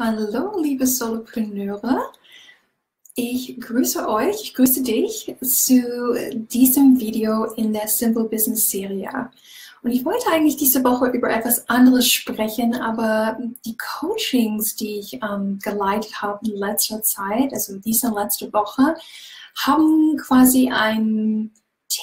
Hallo, liebe Solopreneure. Ich grüße euch, ich grüße dich zu diesem Video in der Simple Business Serie. Und ich wollte eigentlich diese Woche über etwas anderes sprechen, aber die Coachings, die ich ähm, geleitet habe in letzter Zeit, also diese letzte Woche, haben quasi ein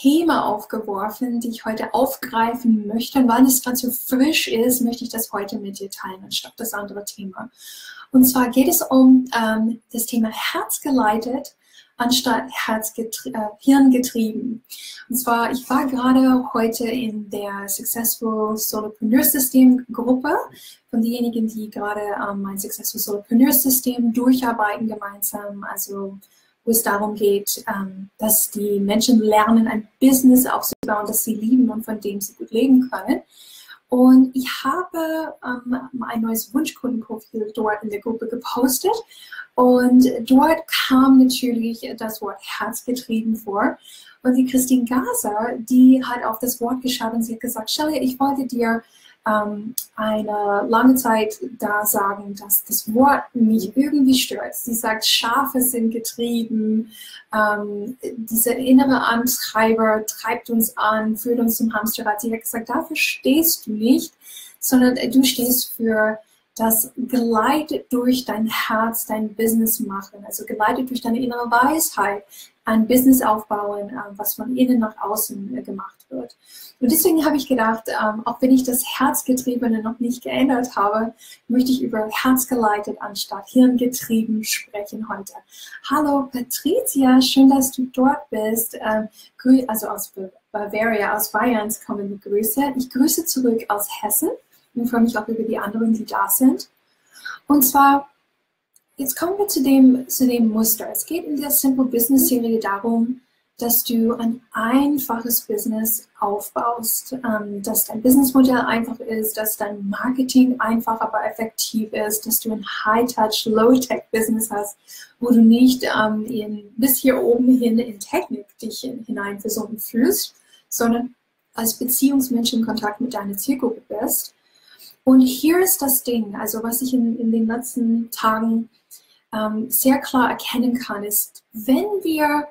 Thema aufgeworfen, die ich heute aufgreifen möchte. Und weil es gerade so frisch ist, möchte ich das heute mit dir teilen, anstatt das andere Thema. Und zwar geht es um ähm, das Thema Herzgeleitet anstatt Herzgetrie äh, Hirngetrieben. Und zwar, ich war gerade heute in der Successful Solopreneur System Gruppe von denjenigen, die gerade ähm, mein Successful Solopreneur System durcharbeiten gemeinsam. Also wo es darum geht, ähm, dass die Menschen lernen, ein Business aufzubauen, das sie lieben und von dem sie gut leben können. Und ich habe ähm, ein neues Wunschkundenprofil dort in der Gruppe gepostet. Und dort kam natürlich das Wort Herzgetrieben vor. Und die Christine Gaser, die hat auf das Wort geschaut und sie hat gesagt, Shelley, ich wollte dir ähm, eine lange Zeit da sagen, dass das Wort mich irgendwie stört. Sie sagt, Schafe sind getrieben, ähm, dieser innere Antreiber treibt uns an, führt uns zum Hamsterrad. Sie hat gesagt, dafür stehst du nicht, sondern du stehst für das geleitet durch dein Herz dein Business machen, also geleitet durch deine innere Weisheit ein Business aufbauen, äh, was von innen nach außen äh, gemacht wird. Und deswegen habe ich gedacht, ähm, auch wenn ich das Herzgetriebene noch nicht geändert habe, möchte ich über Herzgeleitet anstatt Hirngetrieben sprechen heute. Hallo Patricia, schön, dass du dort bist. Ähm, also aus Bavaria, aus Bayern kommen Grüße. Ich grüße zurück aus Hessen und freue mich auch über die anderen, die da sind. Und zwar, jetzt kommen wir zu dem, zu dem Muster. Es geht in der Simple Business Serie darum, dass du ein einfaches Business aufbaust, ähm, dass dein Businessmodell einfach ist, dass dein Marketing einfach, aber effektiv ist, dass du ein High-Touch, Low-Tech-Business hast, wo du nicht ähm, in, bis hier oben hin in Technik dich versunken fühlst, sondern als Beziehungsmensch in Kontakt mit deiner Zielgruppe bist. Und hier ist das Ding, also was ich in, in den letzten Tagen ähm, sehr klar erkennen kann, ist, wenn wir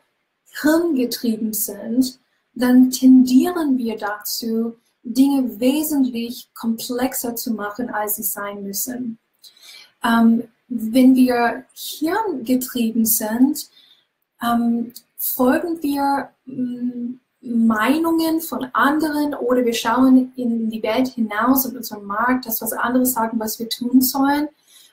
hirngetrieben sind, dann tendieren wir dazu, Dinge wesentlich komplexer zu machen, als sie sein müssen. Ähm, wenn wir hirngetrieben sind, ähm, folgen wir mm, Meinungen von anderen oder wir schauen in die Welt hinaus in unseren Markt, das, was andere sagen, was wir tun sollen.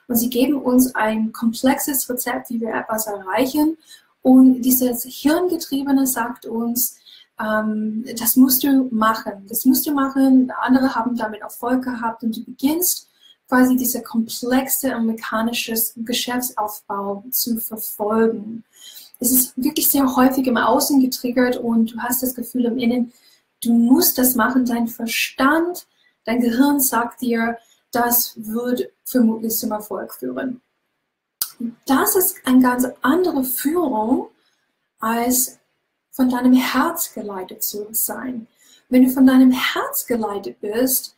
Und sie geben uns ein komplexes Rezept, wie wir etwas erreichen. Und dieses Hirngetriebene sagt uns, ähm, das musst du machen, das musst du machen. Andere haben damit Erfolg gehabt und du beginnst quasi diese komplexe und mechanische Geschäftsaufbau zu verfolgen es ist wirklich sehr häufig im Außen getriggert und du hast das Gefühl im Innen, du musst das machen. Dein Verstand, dein Gehirn sagt dir, das wird vermutlich zum Erfolg führen. Das ist eine ganz andere Führung, als von deinem Herz geleitet zu sein. Wenn du von deinem Herz geleitet bist,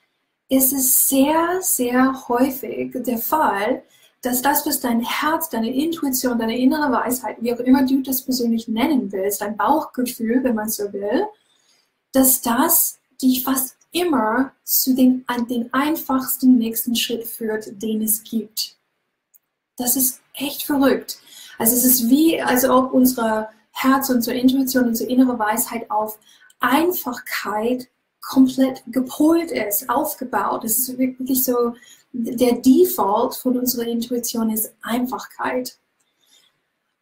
ist es sehr, sehr häufig der Fall, dass das, was dein Herz, deine Intuition, deine innere Weisheit, wie auch immer du das persönlich nennen willst, dein Bauchgefühl, wenn man so will, dass das dich fast immer zu den, an den einfachsten nächsten Schritt führt, den es gibt. Das ist echt verrückt. Also es ist wie, als ob unser Herz, unsere Intuition, unsere innere Weisheit auf Einfachkeit komplett gepolt ist, aufgebaut. Es ist wirklich so, der Default von unserer Intuition ist Einfachkeit.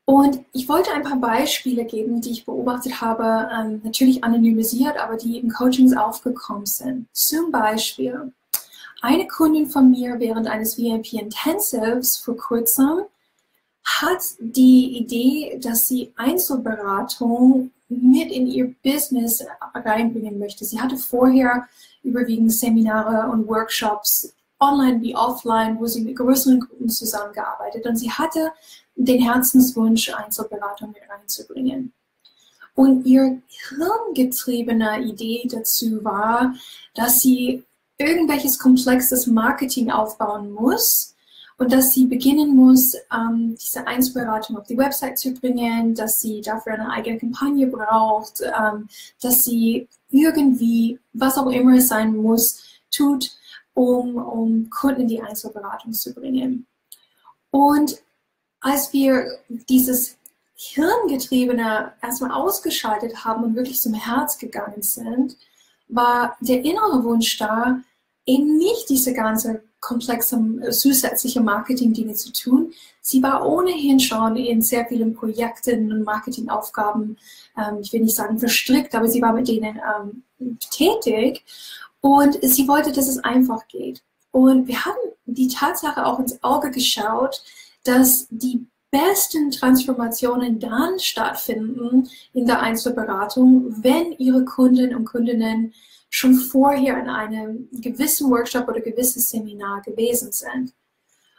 Und ich wollte ein paar Beispiele geben, die ich beobachtet habe, ähm, natürlich anonymisiert, aber die in Coachings aufgekommen sind. Zum Beispiel, eine Kundin von mir während eines VIP Intensives vor kurzem hat die Idee, dass sie Einzelberatung mit in ihr Business reinbringen möchte. Sie hatte vorher überwiegend Seminare und Workshops online wie offline, wo sie mit größeren Gruppen zusammengearbeitet und sie hatte den Herzenswunsch, Einzelberatung mit reinzubringen. Und ihr hirngetriebene Idee dazu war, dass sie irgendwelches komplexes Marketing aufbauen muss und dass sie beginnen muss, ähm, diese Einzelberatung auf die Website zu bringen, dass sie dafür eine eigene Kampagne braucht, ähm, dass sie irgendwie, was auch immer es sein muss, tut, um, um Kunden in die Einzelberatung zu bringen. Und als wir dieses Hirngetriebene erstmal ausgeschaltet haben und wirklich zum Herz gegangen sind, war der innere Wunsch da, eben nicht diese ganze komplexe äh, zusätzliche Marketing-Dinge zu tun. Sie war ohnehin schon in sehr vielen Projekten und Marketingaufgaben, ähm, ich will nicht sagen verstrickt, aber sie war mit denen ähm, tätig und sie wollte, dass es einfach geht. Und wir haben die Tatsache auch ins Auge geschaut, dass die besten Transformationen dann stattfinden in der Einzelberatung, wenn Ihre Kunden und Kundinnen schon vorher in einem gewissen Workshop oder gewisses Seminar gewesen sind.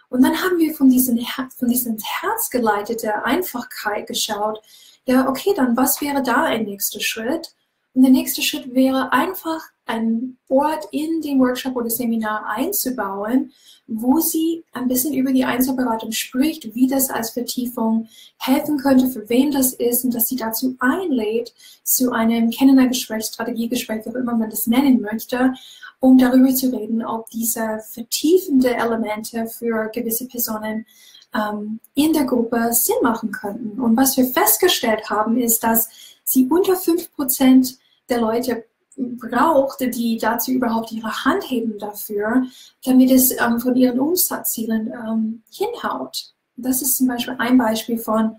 Und dann haben wir von diesem, von diesem herzgeleitete Einfachkeit geschaut. Ja, okay, dann was wäre da ein nächster Schritt? Der nächste Schritt wäre einfach ein Ort in dem Workshop oder Seminar einzubauen, wo sie ein bisschen über die Einzelberatung spricht, wie das als Vertiefung helfen könnte, für wen das ist und dass sie dazu einlädt, zu einem Kennenlerngespräch, Strategiegespräch, wie auch immer man das nennen möchte, um darüber zu reden, ob diese vertiefende Elemente für gewisse Personen ähm, in der Gruppe Sinn machen könnten. Und was wir festgestellt haben, ist, dass sie unter 5% der Leute braucht, die dazu überhaupt ihre Hand heben dafür, damit es ähm, von ihren Umsatzzielen ähm, hinhaut. Das ist zum Beispiel ein Beispiel von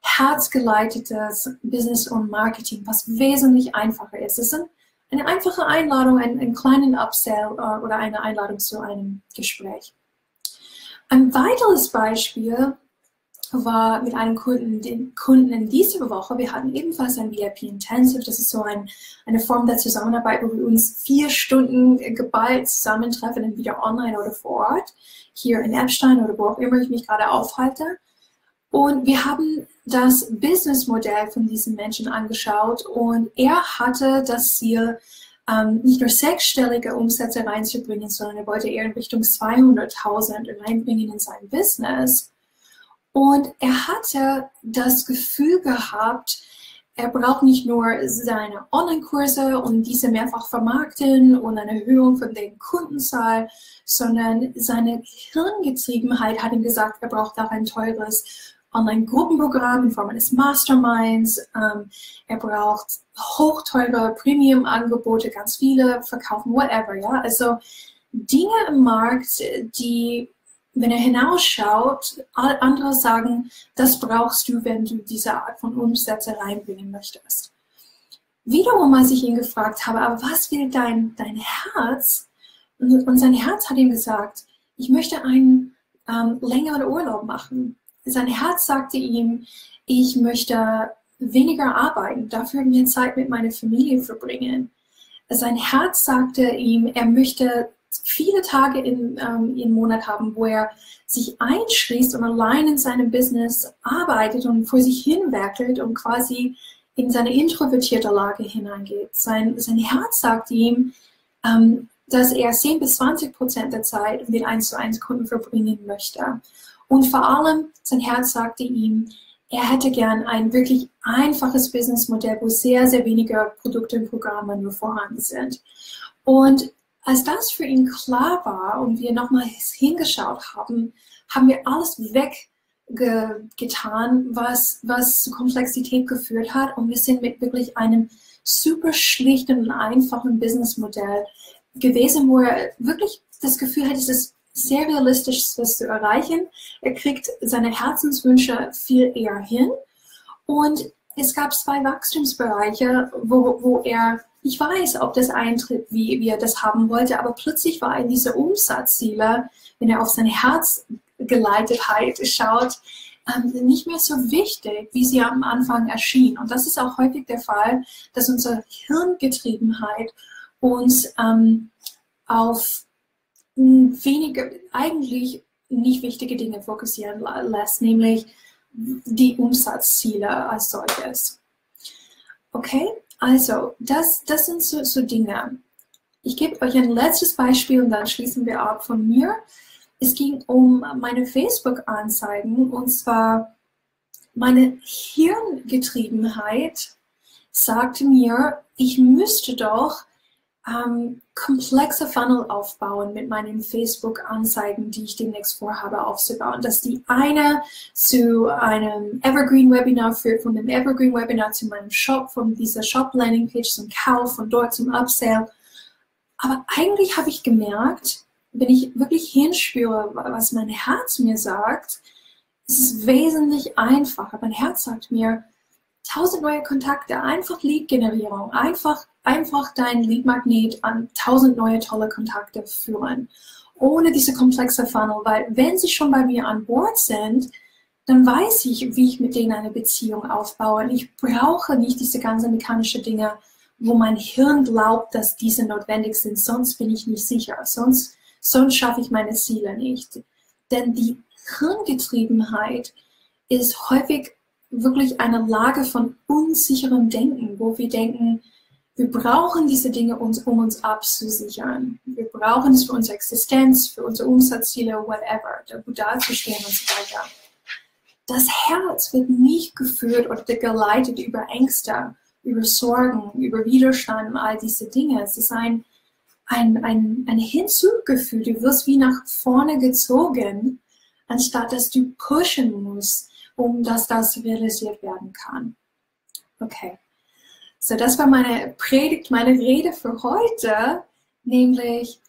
herzgeleitetes Business und Marketing, was wesentlich einfacher ist. Es ist eine einfache Einladung, einen, einen kleinen Upsell äh, oder eine Einladung zu einem Gespräch. Ein weiteres Beispiel war mit einem Kunden, den Kunden in dieser Woche. Wir hatten ebenfalls ein VIP Intensive. Das ist so ein, eine Form der Zusammenarbeit, wo wir uns vier Stunden geballt zusammentreffen, entweder online oder vor Ort, hier in Epstein oder wo auch immer ich mich gerade aufhalte. Und wir haben das Businessmodell von diesen Menschen angeschaut und er hatte das Ziel, ähm, nicht nur sechsstellige Umsätze reinzubringen, sondern er wollte eher in Richtung 200.000 reinbringen in sein Business. Und er hatte das Gefühl gehabt, er braucht nicht nur seine Online-Kurse und diese mehrfach vermarkten und eine Erhöhung von der Kundenzahl, sondern seine Hirngetriebenheit hat ihm gesagt, er braucht auch ein teures Online-Gruppenprogramm in Form eines Masterminds. Ähm, er braucht hochteure Premium-Angebote, ganz viele verkaufen, whatever. Ja, also Dinge im Markt, die wenn er hinausschaut, andere sagen, das brauchst du, wenn du diese Art von Umsätze reinbringen möchtest. Wiederum, als ich ihn gefragt habe, aber was will dein, dein Herz? Und sein Herz hat ihm gesagt, ich möchte einen ähm, längeren Urlaub machen. Sein Herz sagte ihm, ich möchte weniger arbeiten, dafür mehr Zeit mit meiner Familie verbringen. Sein Herz sagte ihm, er möchte viele Tage in, ähm, im Monat haben, wo er sich einschließt und allein in seinem Business arbeitet und vor sich hin werkelt und quasi in seine introvertierte Lage hineingeht. Sein, sein Herz sagt ihm, ähm, dass er 10 bis 20 Prozent der Zeit mit 1 zu 1 Kunden verbringen möchte. Und vor allem, sein Herz sagte ihm, er hätte gern ein wirklich einfaches Businessmodell, wo sehr, sehr wenige Produkte und Programme nur vorhanden sind. Und als das für ihn klar war und wir nochmal hingeschaut haben, haben wir alles weggetan, was, was zu Komplexität geführt hat und wir sind mit wirklich einem super schlichten und einfachen Businessmodell gewesen, wo er wirklich das Gefühl hat, es ist sehr realistisch, das zu erreichen. Er kriegt seine Herzenswünsche viel eher hin und es gab zwei Wachstumsbereiche, wo, wo er ich weiß, ob das eintritt, wie, wie er das haben wollte, aber plötzlich war in diese Umsatzziele, wenn er auf sein Herzgeleitetheit schaut, ähm, nicht mehr so wichtig, wie sie am Anfang erschien. Und das ist auch häufig der Fall, dass unsere Hirngetriebenheit uns ähm, auf wenige, eigentlich nicht wichtige Dinge fokussieren lässt, nämlich die Umsatzziele als solches. Okay, also, das, das sind so, so Dinge. Ich gebe euch ein letztes Beispiel und dann schließen wir ab von mir. Es ging um meine Facebook-Anzeigen und zwar meine Hirngetriebenheit sagte mir, ich müsste doch ähm, komplexe Funnel aufbauen mit meinen Facebook-Anzeigen, die ich demnächst vorhabe aufzubauen. Dass die eine zu einem Evergreen-Webinar führt, von dem Evergreen-Webinar zu meinem Shop, von dieser Shop-Landing-Page zum Kauf, von dort zum Upsell. Aber eigentlich habe ich gemerkt, wenn ich wirklich hinspüre, was mein Herz mir sagt, es ist wesentlich einfacher. Mein Herz sagt mir, tausend neue Kontakte, einfach Lead-Generierung, einfach, einfach dein Lead-Magnet an tausend neue tolle Kontakte führen, ohne diese komplexe Funnel, weil wenn sie schon bei mir an Bord sind, dann weiß ich, wie ich mit denen eine Beziehung aufbaue. Und ich brauche nicht diese ganzen mechanischen Dinge, wo mein Hirn glaubt, dass diese notwendig sind, sonst bin ich nicht sicher, sonst, sonst schaffe ich meine Ziele nicht. Denn die Hirngetriebenheit ist häufig wirklich eine Lage von unsicherem Denken, wo wir denken, wir brauchen diese Dinge, um uns abzusichern. Wir brauchen es für unsere Existenz, für unsere Umsatzziele, whatever, da zu stehen und so weiter. Das Herz wird nicht geführt oder geleitet über Ängste, über Sorgen, über Widerstand und all diese Dinge. Es ist ein, ein, ein, ein Hinzugefühl. Du wirst wie nach vorne gezogen, anstatt dass du pushen musst um dass das realisiert werden kann. Okay, so das war meine Predigt, meine Rede für heute, nämlich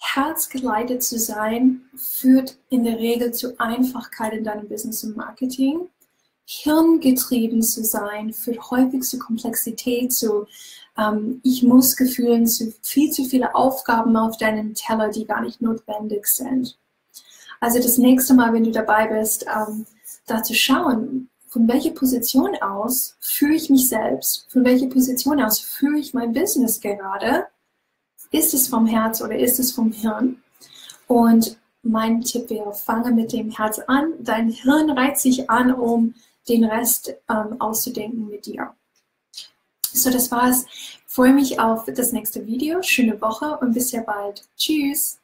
herzgeleitet zu sein, führt in der Regel zu Einfachkeit in deinem Business und Marketing. Hirngetrieben zu sein, führt häufig zu Komplexität, zu ähm, Ich muss Gefühlen, zu viel zu viele Aufgaben auf deinem Teller, die gar nicht notwendig sind. Also das nächste Mal, wenn du dabei bist, ähm, da zu schauen, von welcher Position aus führe ich mich selbst, von welcher Position aus führe ich mein Business gerade, ist es vom Herz oder ist es vom Hirn? Und mein Tipp wäre, fange mit dem Herz an. Dein Hirn reizt sich an, um den Rest ähm, auszudenken mit dir. So, das war's. Freue mich auf das nächste Video. Schöne Woche und bis sehr bald. Tschüss.